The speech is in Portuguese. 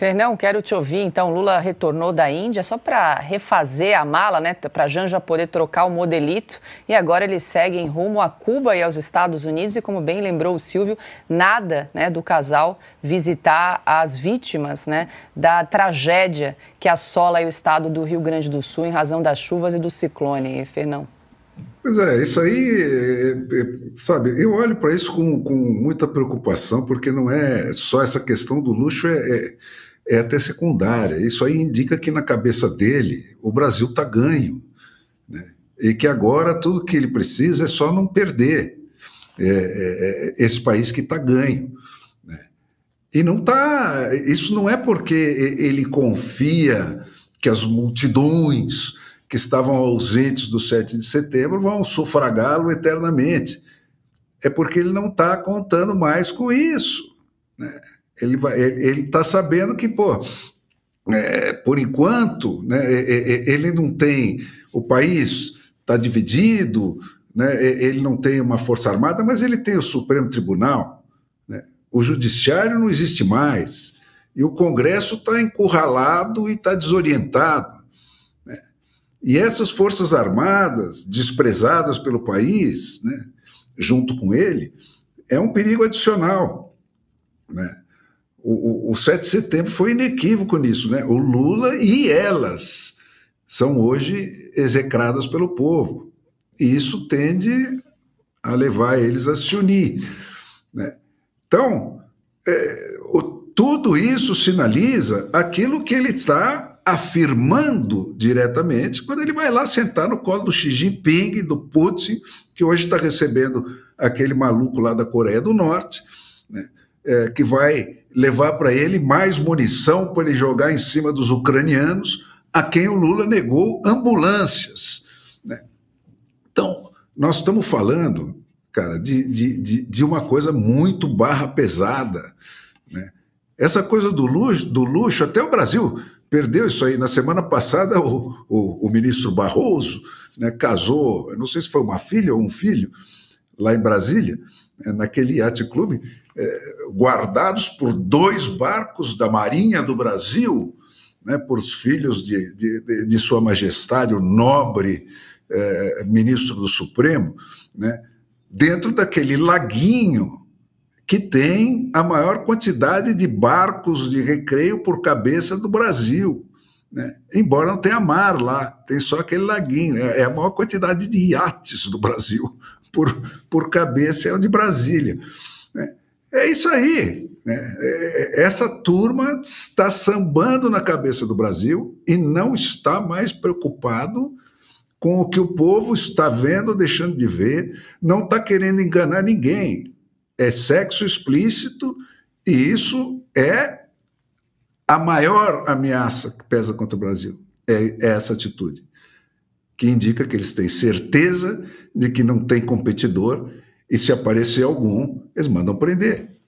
Fernão, quero te ouvir. Então, Lula retornou da Índia só para refazer a mala, né? Para Janja poder trocar o modelito. E agora ele segue em rumo a Cuba e aos Estados Unidos. E como bem lembrou o Silvio, nada né, do casal visitar as vítimas né, da tragédia que assola o estado do Rio Grande do Sul em razão das chuvas e do ciclone. Fernão. Pois é, isso aí, é, é, sabe, eu olho para isso com, com muita preocupação, porque não é só essa questão do luxo, é, é é até secundária. Isso aí indica que na cabeça dele o Brasil está ganho. Né? E que agora tudo que ele precisa é só não perder é, é, é esse país que está ganho. Né? E não tá. Isso não é porque ele confia que as multidões que estavam ausentes do 7 de setembro vão sufragá-lo eternamente. É porque ele não está contando mais com isso. Né? Ele ele está sabendo que, pô, é, por enquanto, né, ele não tem o país está dividido, né, ele não tem uma força armada, mas ele tem o Supremo Tribunal, né, o judiciário não existe mais e o Congresso está encurralado e está desorientado. Né, e essas forças armadas desprezadas pelo país, né, junto com ele, é um perigo adicional. Né? O, o, o 7 de setembro foi inequívoco nisso, né? O Lula e elas são hoje execradas pelo povo. E isso tende a levar eles a se unir. Né? Então, é, o, tudo isso sinaliza aquilo que ele está afirmando diretamente quando ele vai lá sentar no colo do Xi Jinping, do Putin, que hoje está recebendo aquele maluco lá da Coreia do Norte, né? É, que vai levar para ele mais munição para ele jogar em cima dos ucranianos, a quem o Lula negou ambulâncias. Né? Então, nós estamos falando, cara, de, de, de, de, uma coisa muito barra pesada. Né? Essa coisa do luxo, do luxo, até o Brasil perdeu isso aí. Na semana passada, o, o, o ministro Barroso né, casou, não sei se foi uma filha ou um filho, lá em Brasília, né, naquele Yacht Clube, é, guardados por dois barcos da Marinha do Brasil, né, por os filhos de, de, de Sua Majestade, o nobre é, ministro do Supremo, né, dentro daquele laguinho que tem a maior quantidade de barcos de recreio por cabeça do Brasil. Né? Embora não tenha mar lá, tem só aquele laguinho. É, é a maior quantidade de iates do Brasil por, por cabeça é o de Brasília. Né? É isso aí. Né? É, essa turma está sambando na cabeça do Brasil e não está mais preocupado com o que o povo está vendo, deixando de ver, não está querendo enganar ninguém. É sexo explícito e isso é a maior ameaça que pesa contra o Brasil é, é essa atitude, que indica que eles têm certeza de que não tem competidor e se aparecer algum, eles mandam prender.